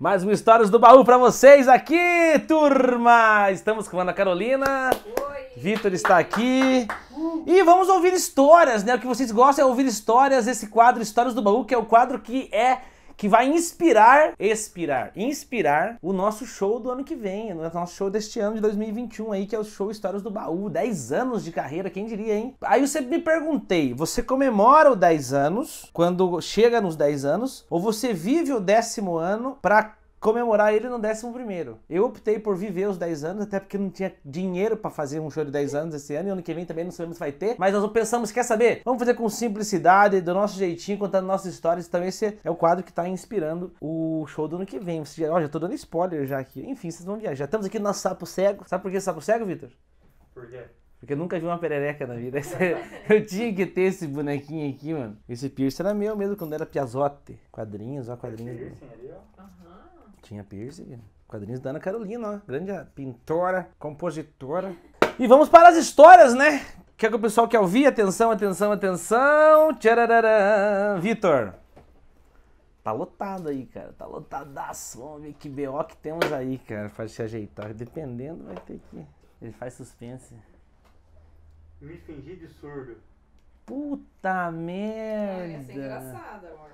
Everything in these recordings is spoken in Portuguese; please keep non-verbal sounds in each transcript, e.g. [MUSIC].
Mais um Histórias do Baú pra vocês aqui, turma! Estamos com a Ana Carolina. Oi. Vitor está aqui. E vamos ouvir histórias, né? O que vocês gostam é ouvir histórias, esse quadro Histórias do Baú, que é o quadro que é que vai inspirar, expirar, inspirar o nosso show do ano que vem, o nosso show deste ano de 2021 aí, que é o show Histórias do Baú, 10 anos de carreira, quem diria, hein? Aí eu sempre me perguntei, você comemora o 10 anos, quando chega nos 10 anos, ou você vive o décimo ano pra comemorar ele no 11 primeiro. Eu optei por viver os 10 anos, até porque não tinha dinheiro para fazer um show de 10 anos esse ano, e ano que vem também não sabemos se vai ter, mas nós pensamos, quer saber? Vamos fazer com simplicidade, do nosso jeitinho, contando nossas histórias, então esse é o quadro que tá inspirando o show do ano que vem. Você já, ó, já tô dando spoiler já aqui. Enfim, vocês vão viajar. Estamos aqui no nosso sapo cego. Sabe por que sapo cego, Vitor? Por quê? Porque eu nunca vi uma perereca na vida. [LAUGHS] Eu tinha que ter esse bonequinho aqui, mano. Esse piercing era meu mesmo quando era piazote. Quadrinhos, ó, quadrinhos. Piercing ali, ó. Aham. Tinha piercing. Quadrinhos da Ana Carolina, ó. Grande pintora, compositora. E vamos para as histórias, né? Que é que o pessoal quer ouvir? Atenção, atenção, atenção. Tcharararã. Vitor. Tá lotado aí, cara. Tá lotadaço. Vamos ver que BO que temos aí, cara. Pra se ajeitar. Dependendo, vai ter que. Ele faz suspense. Me fingi de surdo. Puta Ah, merda. Ia ser engraçado, amor.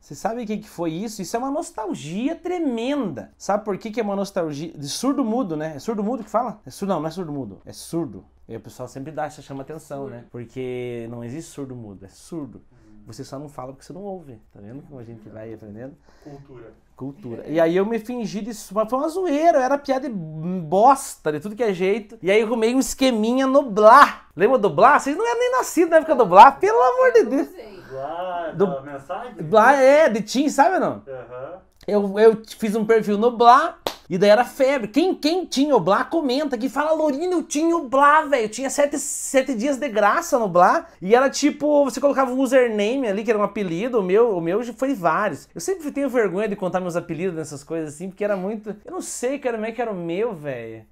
Você sabe o que, que foi isso? Isso é uma nostalgia tremenda. Sabe por que, que é uma nostalgia? De surdo mudo, né? É surdo mudo que fala? É surdo, não, não é surdo mudo. É surdo. E o pessoal sempre dá, chama atenção, né? Porque não existe surdo mudo, é surdo. Você só não fala porque você não ouve. Tá vendo como a gente vai aprendendo? Cultura. Cultura. E aí eu me fingi de. Mas foi uma zoeira, era piada de bosta, de tudo que é jeito. E aí eu arrumei um esqueminha no Blá. Lembra do Blá? Vocês não eram nem nascidos na época do Blá, pelo amor de Eu Deus. usei. Lá, Do- mensagem? Blá é, de Tim, sabe ou não? Aham. Eu, eu fiz um perfil no Blá e daí era febre. Quem, quem tinha o Blá, comenta aqui. Fala, Lourinho, eu tinha o Blá, velho. Eu tinha sete, sete dias de graça no Blá. E era tipo, você colocava um username ali, que era um apelido. O meu, o meu foi vários. Eu sempre tenho vergonha de contar meus apelidos nessas coisas assim, porque era muito. Eu não sei, cara, como é que era o meu, velho.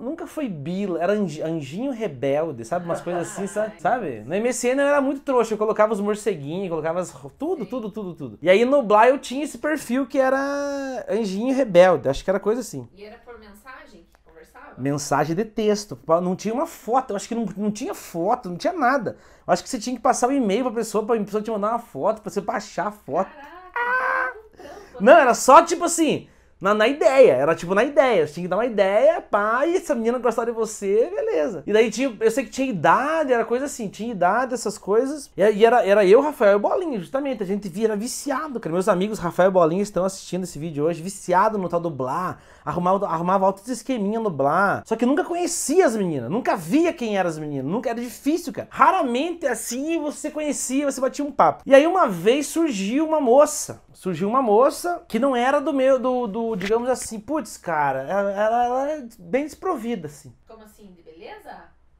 Nunca foi Bila, era Anj- Anjinho Rebelde, sabe? Umas coisas assim, sabe? [LAUGHS] sabe? No MSN eu era muito trouxa. Eu colocava os morceguinhos, colocava as, tudo, tudo, tudo, tudo. E aí no Blá eu tinha esse perfil que era Anjinho Rebelde. Acho que era coisa assim. E era por mensagem que conversava? Mensagem de texto. Não tinha uma foto. Eu acho que não, não tinha foto, não tinha nada. Eu acho que você tinha que passar o e-mail pra pessoa, pra pessoa te mandar uma foto, pra você baixar a foto. Caraca, um trampo, Não, era só tipo assim, na, na ideia. Era tipo na ideia. Você tinha que dar uma ideia, pá, e menina gostar de você, beleza. E daí tinha, eu sei que tinha idade, era coisa assim, tinha idade, essas coisas. E, e era, era eu, Rafael e Bolinha, justamente. A gente via, era viciado, cara. Meus amigos Rafael e Bolinha estão assistindo esse vídeo hoje, viciado no tal do Blá. Arrumava, arrumava altos esqueminha no Blá. Só que nunca conhecia as meninas, nunca via quem eram as meninas. Nunca, era difícil, cara. Raramente assim você conhecia, você batia um papo. E aí uma vez surgiu uma moça. Surgiu uma moça que não era do meu, do, do digamos assim, putz, cara, ela, ela, ela é bem desprovida, assim. Como assim, de beleza?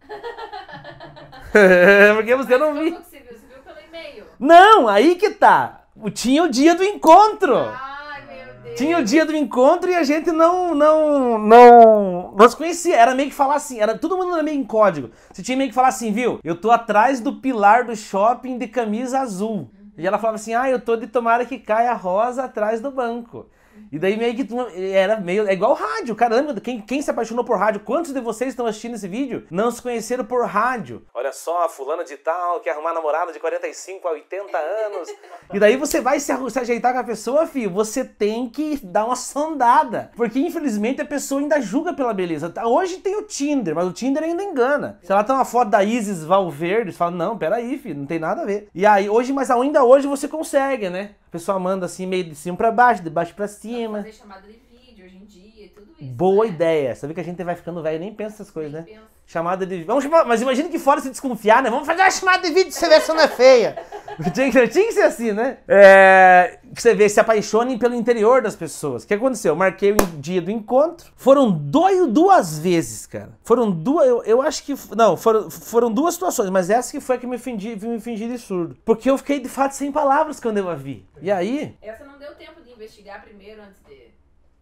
[LAUGHS] Porque você não Mas viu. Como que você viu? Você viu pelo e-mail? Não, aí que tá. Tinha o dia do encontro. Ai, meu Deus. Tinha o dia do encontro e a gente não, não, não, não se conhecia. Era meio que falar assim, era todo mundo era meio em código. Você tinha meio que falar assim, viu? Eu tô atrás do pilar do shopping de camisa azul. E ela falava assim, ah, eu tô de tomara que caia rosa atrás do banco. E daí meio que tu- era meio. É igual rádio, cara. Lembra quem, quem se apaixonou por rádio? Quantos de vocês estão assistindo esse vídeo não se conheceram por rádio? Olha só, a fulana de tal quer arrumar namorada de 45 a 80 anos. [LAUGHS] e daí você vai se, se ajeitar com a pessoa, filho. Você tem que dar uma sondada. Porque infelizmente a pessoa ainda julga pela beleza. Tá, Hoje tem o Tinder, mas o Tinder ainda engana. Se ela tá uma foto da Isis Valverde, você fala, não, peraí, filho, não tem nada a ver. E aí, hoje, mas ainda hoje você consegue, né? A pessoa manda assim, meio de cima pra baixo, de baixo pra cima. Fazer chamada de vídeo hoje em dia e tudo isso. Boa né? ideia. Sabe que a gente vai ficando velho e nem pensa essas coisas, né? Nem pensa. Chamada de. Vamos chamar. Mas imagina que fora se desconfiar, né? Vamos fazer uma chamada de vídeo pra você ver se não é feia. [LAUGHS] tinha, que, tinha que ser assim, né? É. Que você vê, se apaixonem pelo interior das pessoas. O que aconteceu? Eu marquei o dia do encontro. Foram dois, duas vezes, cara. Foram duas. Eu, eu acho que. Não, foram, foram duas situações, mas essa que foi a que me fingi, me fingi de surdo. Porque eu fiquei de fato sem palavras quando eu a vi. E aí, Essa não deu tempo de investigar primeiro antes de,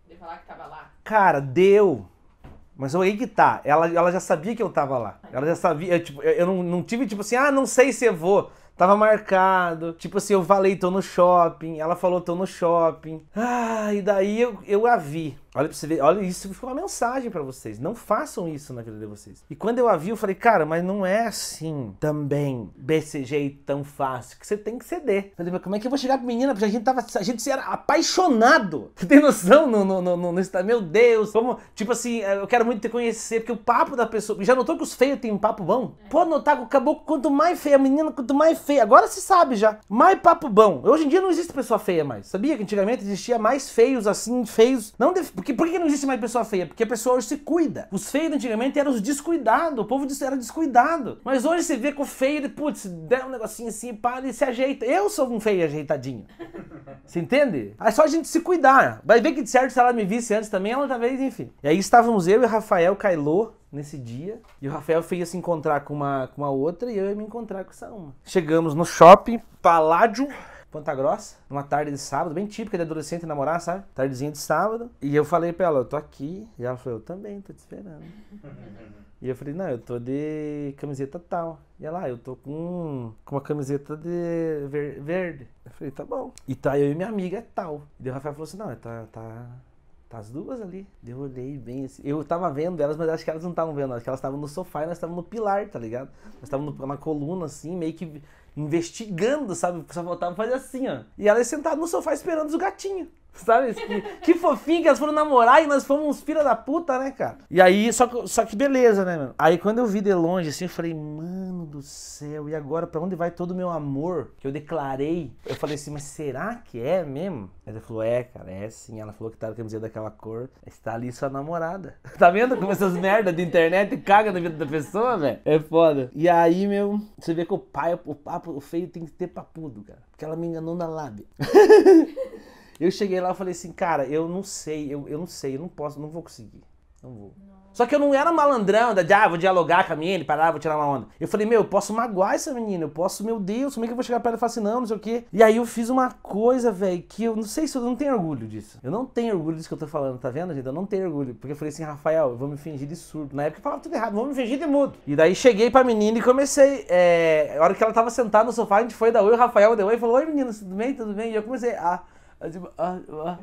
de falar que tava lá. Cara, deu. Mas aí que tá. Ela, ela já sabia que eu tava lá. Ela já sabia. eu, tipo, eu eu não, não tive tipo assim, ah, não sei se eu vou. Tava marcado. Tipo assim, eu falei, tô no shopping. Ela falou, tô no shopping. Ah, e daí eu, eu a vi. Olha pra você ver, olha, isso foi uma mensagem pra vocês. Não façam isso na vida de vocês. E quando eu a vi, eu falei, cara, mas não é assim também, desse jeito tão fácil, que você tem que ceder. Falei, mas como é que eu vou chegar pra menina? Porque a gente tava, a gente era apaixonado. [LAUGHS] Você tem noção no, no, no, no, no Meu Deus, como, tipo assim, eu quero muito te conhecer, porque o papo da pessoa. Já notou que os feios têm um papo bom? Pode notar que o caboclo, quanto mais feia a menina, quanto mais feia. Agora se sabe já. Mais papo bom. Hoje em dia não existe pessoa feia mais. Sabia que antigamente existia mais feios assim, feios. Não de, porque, por que não existe mais pessoa feia? Porque a pessoa hoje se cuida. Os feios antigamente eram os descuidados. O povo era descuidado. Mas hoje você vê que o feio, ele, putz, der um negocinho assim, pá, ele se ajeita. Eu sou um feio ajeitadinho. [LAUGHS] Você entende? É só a gente se cuidar. Vai ver que de certo, se ela me visse antes também, ela talvez, enfim. E aí estávamos eu e Rafael Cailô nesse dia. E o Rafael foi se encontrar com uma, com uma outra e eu ia me encontrar com essa uma. Chegamos no shopping, Paládio. Ponta Grossa, numa tarde de sábado, bem típica de adolescente namorar, sabe? Tardezinha de sábado. E eu falei pra ela, eu tô aqui. E ela falou, eu também, tô te esperando. [LAUGHS] e eu falei, não, eu tô de camiseta tal. E ela, ah, eu tô com, com uma camiseta de ver, verde. Eu falei, tá bom. E tá eu e minha amiga é tal. E daí o Rafael falou assim, não, tá, tá, Tá as duas ali. Eu olhei bem assim. Eu tava vendo elas, mas acho que elas não estavam vendo. Acho que elas estavam no sofá e nós estávamos no pilar, tá ligado? Nós estávamos na coluna, assim, meio que investigando, sabe? Só faltava fazer assim, ó. E ela sentada no sofá esperando os gatinhos. [LAUGHS] Sabe? Que, que fofinho que elas foram namorar e nós fomos uns filha da puta, né, cara? E aí, só que, só que beleza, né, mano? Aí quando eu vi de longe, assim, eu falei, mano do céu, e agora pra onde vai todo o meu amor que eu declarei? Eu falei assim, mas será que é mesmo? Ela falou, é, cara, é sim. Ela falou que tá na camiseta daquela cor. Está ali sua namorada. [LAUGHS] Tá vendo como essas merdas de internet cagam na vida da pessoa, velho? É foda. E aí, meu, você vê que o pai, o papo, o feio tem que ter papudo, cara. Porque ela me enganou na lábia. [LAUGHS] Eu cheguei lá e falei assim, cara, eu não sei, eu, eu não sei, eu não posso, não vou conseguir. Não vou. Só que eu não era malandrão, da, ah, vou dialogar com a menina, parar, vou tirar uma onda. Eu falei, meu, eu posso magoar essa menina, eu posso, meu Deus, como é que eu vou chegar ela e falar assim, não, não sei o quê. E aí eu fiz uma coisa, velho, que eu não sei se eu não tenho orgulho disso. Eu não tenho orgulho disso que eu tô falando, tá vendo, gente? Eu não tenho orgulho. Porque eu falei assim, Rafael, eu vou me fingir de surdo. Na época eu falava tudo errado, vou me fingir de mudo. E daí cheguei pra menina e comecei. É, a hora que ela tava sentada no sofá, a gente foi da oi, o Rafael deu oi e falou, oi menina, tudo bem, tudo bem? E eu comecei, ah. Tipo, ah, ah.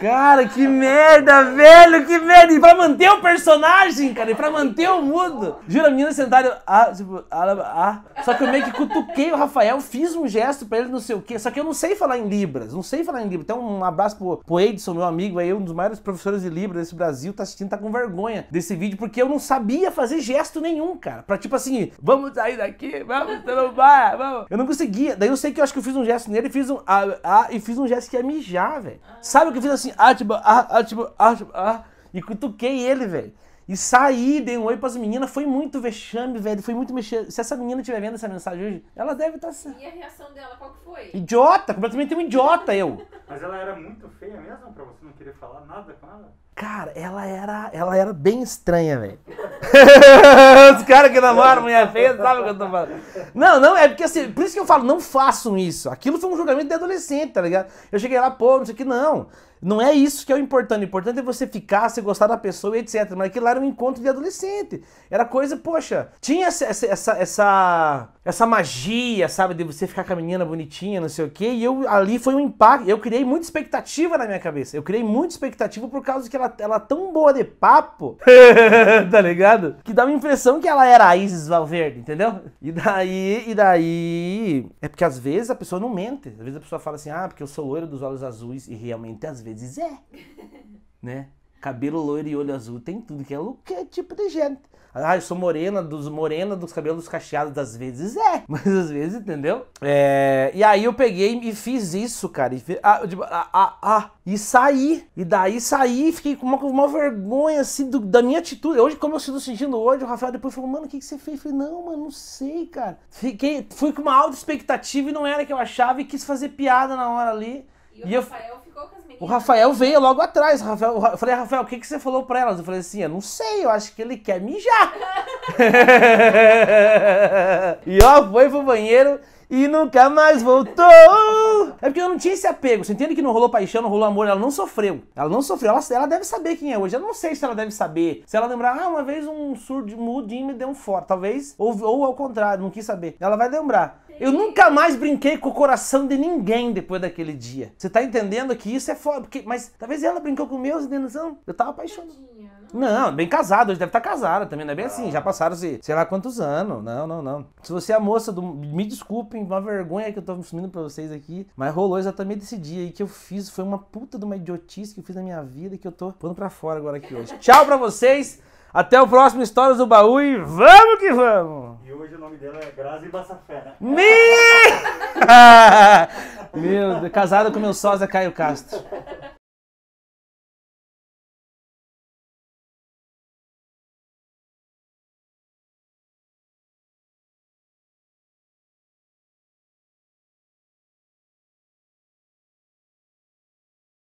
Cara, que merda, velho, que merda! E pra manter o personagem, cara, e pra manter o mudo. Jura, a menina sentada, ah, tipo, ah, ah. Só que eu meio que cutuquei o Rafael, fiz um gesto pra ele, não sei o quê. Só que eu não sei falar em Libras, não sei falar em Libras. Então, um abraço pro, pro Edson, meu amigo aí, um dos maiores professores de Libras desse Brasil, tá assistindo, tá com vergonha desse vídeo, porque eu não sabia fazer gesto nenhum, cara. Pra tipo assim, vamos sair daqui, vamos, não vai, vamos. Eu não conseguia. Daí eu sei que eu acho que eu fiz um gesto nele, fiz um ah, ah, e fiz um gesto que ia mijar, velho. Sabe o que eu fiz assim? Ah, tipo, ah, ah, tipo, ah, tipo, ah. E cutuquei ele, velho. E saí, dei um oi pras meninas, foi muito vexame, velho. Foi muito mexer. Se essa menina estiver vendo essa mensagem hoje, ela deve estar tá... E a reação dela, qual que foi? Idiota, completamente um idiota eu. Mas ela era muito feia mesmo pra você não querer falar nada com ela? Cara, ela era, ela era bem estranha, velho. [LAUGHS] Os caras que namoram mulher feia sabem o que eu tô falando. Não, não, é porque assim, por isso que eu falo, não façam isso. Aquilo foi um julgamento de adolescente, tá ligado? Eu cheguei lá, pô, não sei o que, não. Não é isso que é o importante. O importante é você ficar, você gostar da pessoa e etc. Mas aquilo lá era um encontro de adolescente. Era coisa, poxa, tinha essa, essa, essa, essa magia, sabe, de você ficar com a menina bonitinha, não sei o quê. E eu ali foi um impacto. Eu criei muita expectativa na minha cabeça. Eu criei muita expectativa por causa que ela, ela é tão boa de papo, [LAUGHS] tá ligado? Que dava a impressão que ela era a Isis Valverde, entendeu? E daí, e daí. É porque às vezes a pessoa não mente. Às vezes a pessoa fala assim, ah, porque eu sou loiro dos olhos azuis. E realmente às vezes é. [LAUGHS] né? Cabelo loiro e olho azul tem tudo que é, que é tipo de gente. Ah, eu sou morena dos morena dos cabelos cacheados, às vezes é, [LAUGHS] mas às vezes, entendeu? É, e aí eu peguei e fiz isso, cara. E, ah, ah, ah, ah, e saí. E daí saí e fiquei com uma, uma vergonha assim do, da minha atitude. Hoje, como eu estou sentindo hoje, o Rafael depois falou, mano, o que, que você fez? Eu falei, não, mano, não sei, cara. Fiquei, fui com uma alta expectativa e não era que eu achava e quis fazer piada na hora ali. E o e Rafael eu... ficou com as meninas. O Rafael veio logo atrás. Rafael, eu falei, Rafael, o que, que você falou pra elas? Eu falei assim, eu não sei, eu acho que ele quer mijar. [LAUGHS] e ó, foi pro banheiro e nunca mais voltou. É porque eu não tinha esse apego. Você entende que não rolou paixão, não rolou amor, ela não sofreu. Ela não sofreu, ela, ela deve saber quem é hoje. Eu não sei se ela deve saber. Se ela lembrar, ah, uma vez um surdo mudinho me deu um forte. Talvez, ou, ou ao contrário, não quis saber. Ela vai lembrar. Eu nunca mais brinquei com o coração de ninguém depois daquele dia. Você tá entendendo que isso é foda? Porque, mas talvez ela brincou com o meu, você tem noção? Eu tava apaixonado. Não? Bem casado, hoje deve estar casada também, não é bem assim, já passaram-se sei lá quantos anos. Não, não, não. Se você é a moça do. Me desculpem, uma vergonha que eu tô assumindo pra vocês aqui, mas rolou exatamente esse dia aí que eu fiz. Foi uma puta de uma idiotice que eu fiz na minha vida que eu tô pondo pra fora agora aqui hoje. Tchau pra vocês, até o próximo Histórias do Baú e vamos que vamos! E hoje o nome dela é Grazi Bassafera. Me... [LAUGHS] meu, Deus, casado com meu sósia Caio Castro.